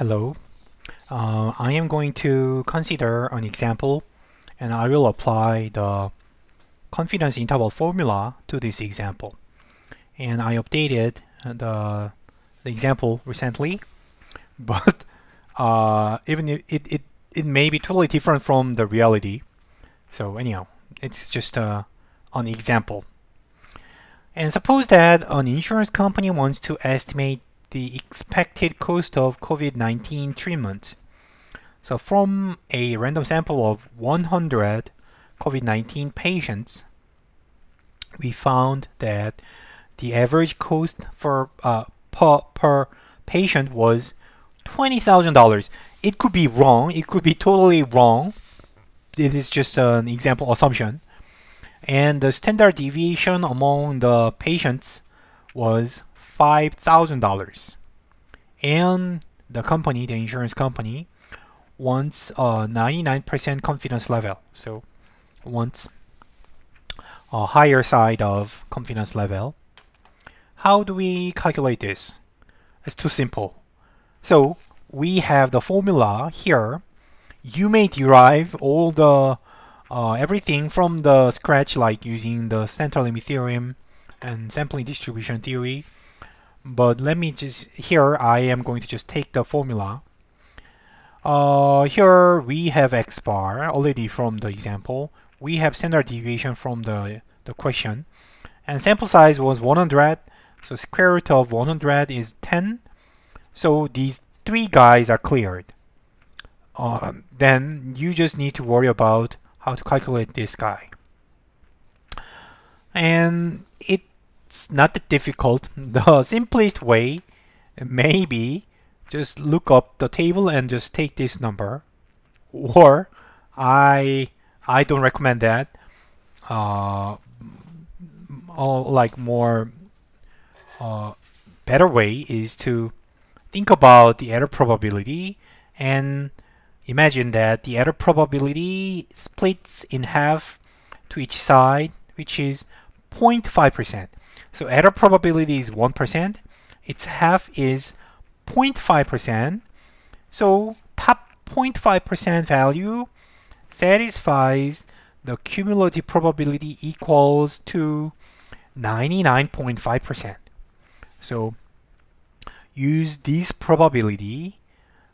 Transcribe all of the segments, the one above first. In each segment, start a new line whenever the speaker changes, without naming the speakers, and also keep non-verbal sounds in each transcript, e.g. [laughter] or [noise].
Hello. Uh, I am going to consider an example and I will apply the confidence interval formula to this example. And I updated the, the example recently, [laughs] but uh, even it, it, it may be totally different from the reality. So anyhow, it's just uh, an example. And suppose that an insurance company wants to estimate the expected cost of COVID-19 treatment. So from a random sample of 100 COVID-19 patients, we found that the average cost for uh, per, per patient was $20,000. It could be wrong. It could be totally wrong. It is just an example assumption. And the standard deviation among the patients was $5,000. And the company, the insurance company, wants a 99% confidence level. So wants a higher side of confidence level. How do we calculate this? It's too simple. So we have the formula here. You may derive all the uh, everything from the scratch like using the central limit theorem and sampling distribution theory but let me just here I am going to just take the formula. Uh, here we have x bar already from the example. We have standard deviation from the, the question. And sample size was 100 so square root of 100 is 10 so these three guys are cleared. Uh, then you just need to worry about how to calculate this guy. And it it's not that difficult. [laughs] The simplest way maybe just look up the table and just take this number. Or I I don't recommend that. Uh, like more uh, better way is to think about the error probability and imagine that the error probability splits in half to each side, which is 0.5%. So error probability is 1%. Its half is 0.5%. So top 0.5% value satisfies the cumulative probability equals to 99.5%. So use this probability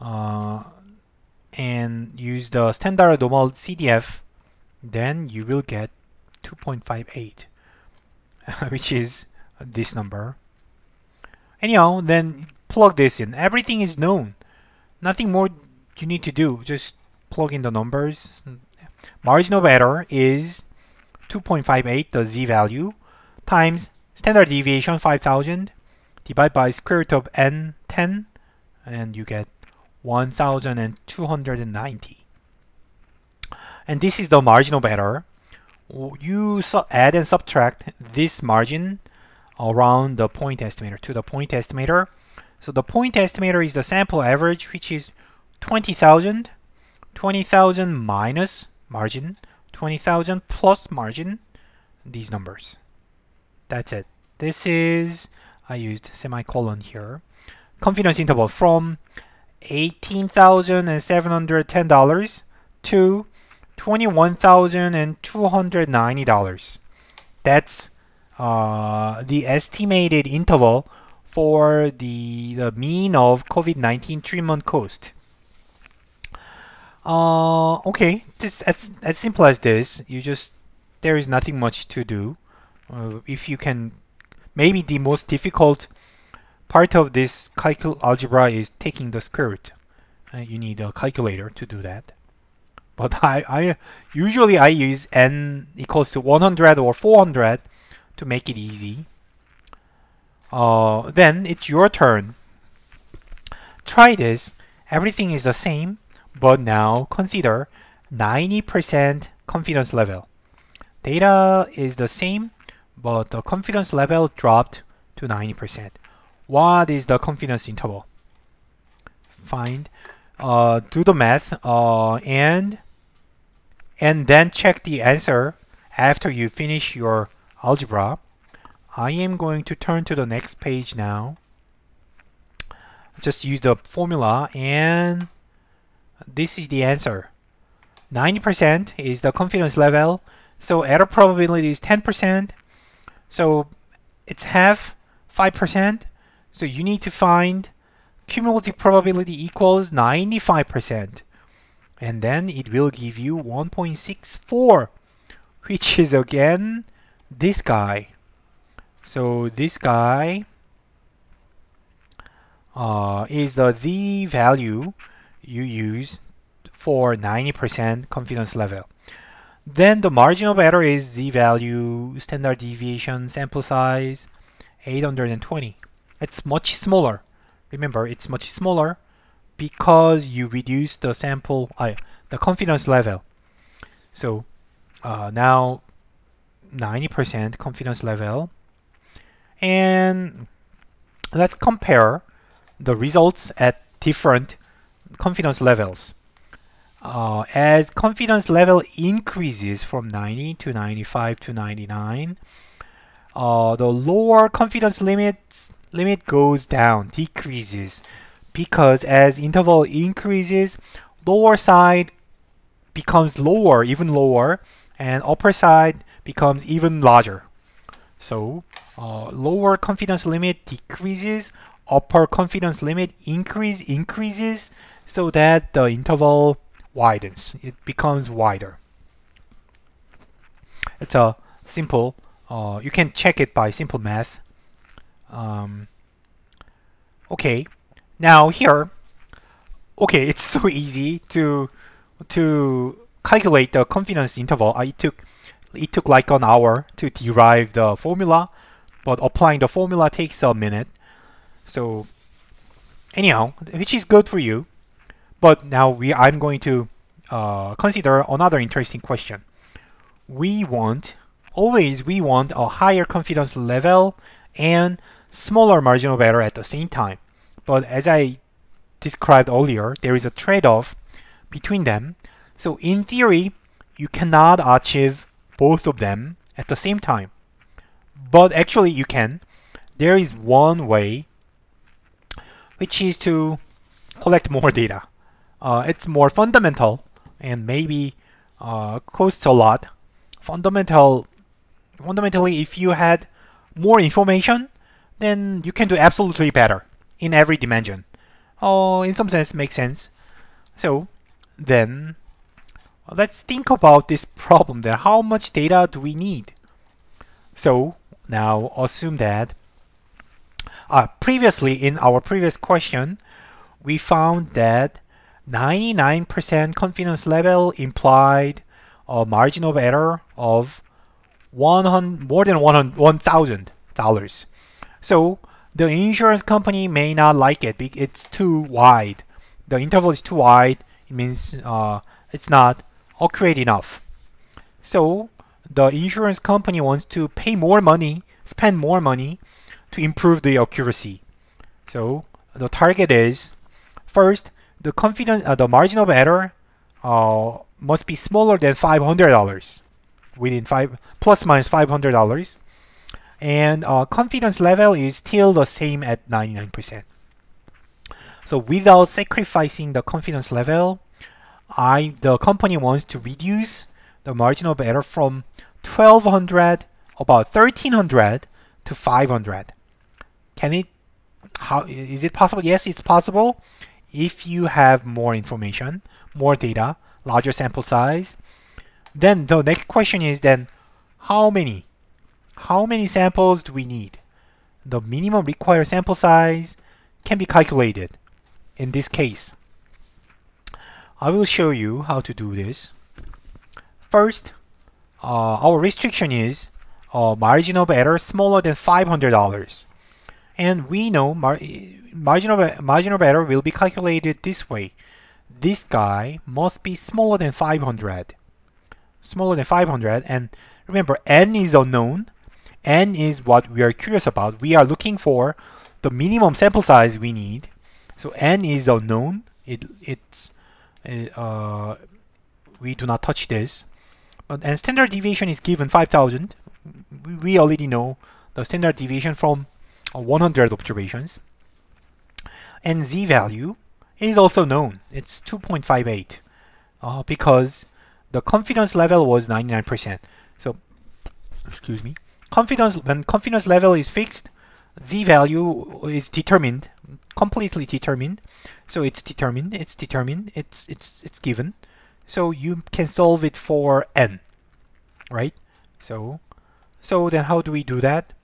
uh, and use the standard normal CDF, then you will get 2.58. [laughs] which is this number. Anyhow, then plug this in. Everything is known. Nothing more you need to do. Just plug in the numbers. Margin of error is 2.58, the z value, times standard deviation 5000, divided by square root of n 10, and you get 1290. And this is the margin of error you add and subtract this margin around the point estimator to the point estimator. So the point estimator is the sample average, which is 20,000. 20,000 minus margin, 20,000 plus margin, these numbers. That's it. This is, I used semicolon here, confidence interval from $18,710 to $21,290. That's uh, the estimated interval for the, the mean of COVID-19 treatment cost. Uh, okay, just as, as simple as this, you just, there is nothing much to do. Uh, if you can, maybe the most difficult part of this calcul algebra is taking the square root. Uh, you need a calculator to do that. But I, I usually I use n equals to 100 or 400 to make it easy. Uh, then it's your turn. Try this. Everything is the same, but now consider 90% confidence level. Data is the same, but the confidence level dropped to 90%. What is the confidence interval? Find, uh, do the math, uh, and and then check the answer after you finish your algebra. I am going to turn to the next page now. just use the formula and this is the answer. 90% is the confidence level. So error probability is 10%. So it's half 5%. So you need to find cumulative probability equals 95%. And then it will give you 1.64, which is again this guy. So this guy uh, is the z value you use for 90% confidence level. Then the margin of error is z value, standard deviation, sample size, 820. It's much smaller. Remember, it's much smaller because you reduce the sample, uh, the confidence level. So uh, now 90% confidence level. And let's compare the results at different confidence levels. Uh, as confidence level increases from 90 to 95 to 99, uh, the lower confidence limit limit goes down, decreases, because as interval increases, lower side becomes lower, even lower, and upper side becomes even larger. So uh, lower confidence limit decreases, upper confidence limit increase increases so that the interval widens. It becomes wider. It's a simple, uh, you can check it by simple math. Um, okay, now here, okay, it's [laughs] so easy to to calculate the confidence interval. I took it took like an hour to derive the formula, but applying the formula takes a minute. So anyhow, which is good for you. But now we I'm going to uh, consider another interesting question. We want always we want a higher confidence level and smaller margin of error at the same time. But as I described earlier, there is a trade-off between them. So in theory, you cannot achieve both of them at the same time. But actually you can. There is one way, which is to collect more data. Uh, it's more fundamental and maybe uh, costs a lot. Fundamental, fundamentally, if you had more information, then you can do absolutely better in every dimension. Oh, in some sense, makes sense. So then let's think about this problem there. How much data do we need? So now assume that uh, previously in our previous question, we found that 99% confidence level implied a margin of error of 100, more than $1,000. So the insurance company may not like it. It's too wide. The interval is too wide. It means uh, it's not accurate enough. So the insurance company wants to pay more money, spend more money to improve the accuracy. So the target is first the confidence, uh, the margin of error uh, must be smaller than $500 within five plus minus $500 and uh, confidence level is still the same at 99%. So without sacrificing the confidence level, I the company wants to reduce the margin of error from 1200 about 1300 to 500. Can it how is it possible? Yes, it's possible if you have more information, more data, larger sample size, then the next question is then how many? How many samples do we need? The minimum required sample size can be calculated in this case. I will show you how to do this. First, uh, our restriction is uh, margin of error smaller than $500. And we know mar margin of, margin of error will be calculated this way. This guy must be smaller than 500. Smaller than 500 and remember n is unknown. N is what we are curious about. We are looking for the minimum sample size we need. So n is unknown. It it's uh, we do not touch this. But and standard deviation is given 5000. We already know the standard deviation from 100 observations. and z value is also known. It's 2.58 uh, because the confidence level was 99%. So, excuse me, confidence when confidence level is fixed, z value is determined, completely determined. So it's determined, it's determined, it's it's it's given. So you can solve it for n, right? So so then how do we do that?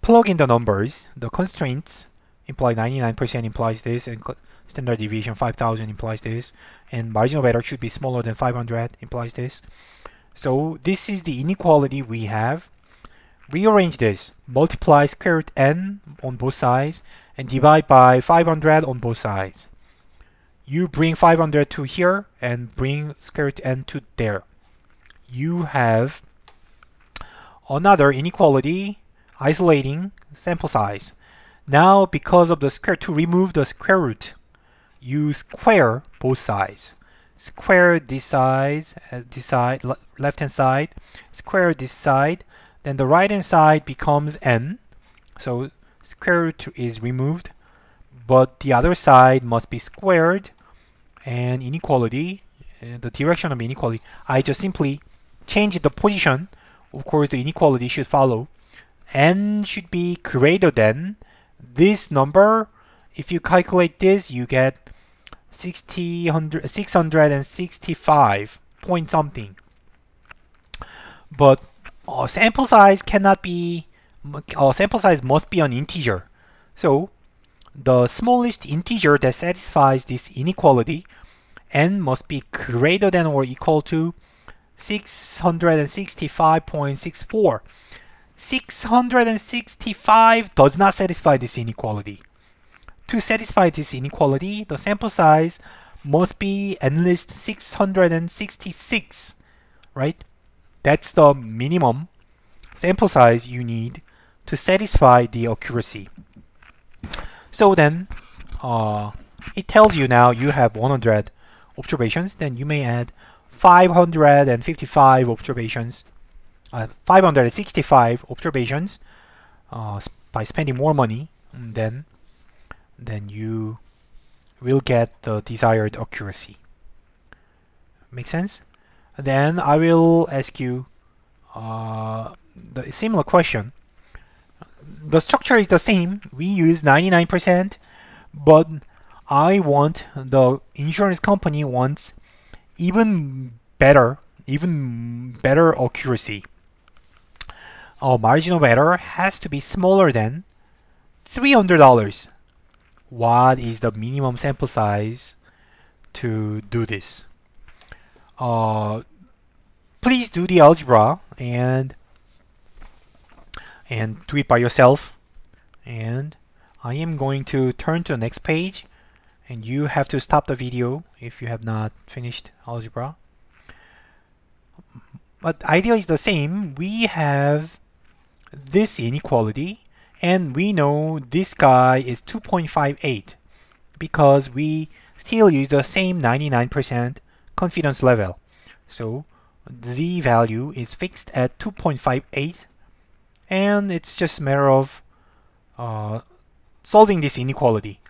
Plug in the numbers, the constraints imply 99% implies this and standard deviation 5000 implies this and marginal error should be smaller than 500 implies this. So this is the inequality we have. Rearrange this, multiply square root n on both sides and divide by 500 on both sides. You bring 500 to here and bring square root n to there. You have another inequality isolating sample size. Now, because of the square, to remove the square root, you square both sides. Square this side, uh, this side, left hand side, square this side, then the right hand side becomes n. So square root is removed, but the other side must be squared, and inequality, uh, the direction of inequality, I just simply change the position. Of course, the inequality should follow. n should be greater than this number, if you calculate this, you get 60, 665 point something. But uh, sample size cannot be, uh, sample size must be an integer. So the smallest integer that satisfies this inequality, n must be greater than or equal to 665.64. 665 does not satisfy this inequality. To satisfy this inequality, the sample size must be at least 666, right? That's the minimum sample size you need to satisfy the accuracy. So then, uh, it tells you now you have 100 observations, then you may add 555 observations uh, 565 observations uh, by spending more money, then then you will get the desired accuracy. Make sense? Then I will ask you uh, the similar question. The structure is the same. We use 99%, but I want the insurance company wants even better, even better accuracy our margin of error has to be smaller than $300. What is the minimum sample size to do this? Uh, please do the algebra and and do it by yourself. And I am going to turn to the next page and you have to stop the video if you have not finished algebra. But idea is the same. We have this inequality and we know this guy is 2.58 because we still use the same 99% confidence level. So z value is fixed at 2.58 and it's just a matter of uh, solving this inequality.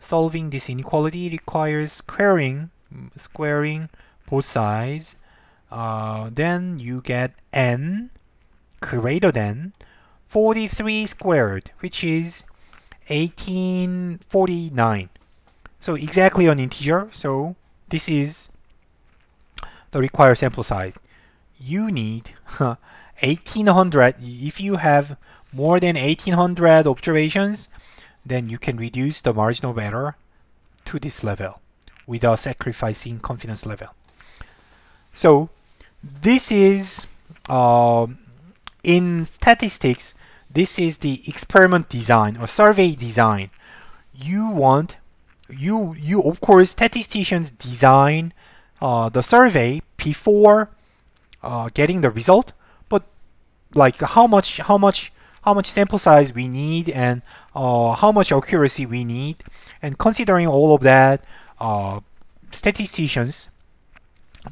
Solving this inequality requires squaring, squaring both sides. Uh, then you get n greater than 43 squared, which is 1849. So exactly an integer, so this is the required sample size. You need 1800, if you have more than 1800 observations, then you can reduce the margin of error to this level without sacrificing confidence level. So this is uh, in statistics, this is the experiment design or survey design. You want, you, you of course, statisticians design uh, the survey before uh, getting the result, but like how much, how much, how much sample size we need and uh, how much accuracy we need, and considering all of that, uh, statisticians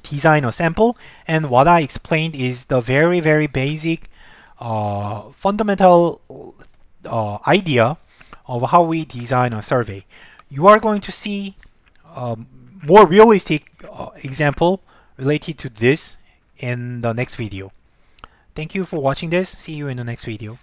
design a sample. And what I explained is the very, very basic uh, fundamental uh, idea of how we design a survey. You are going to see a more realistic uh, example related to this in the next video. Thank you for watching this. See you in the next video.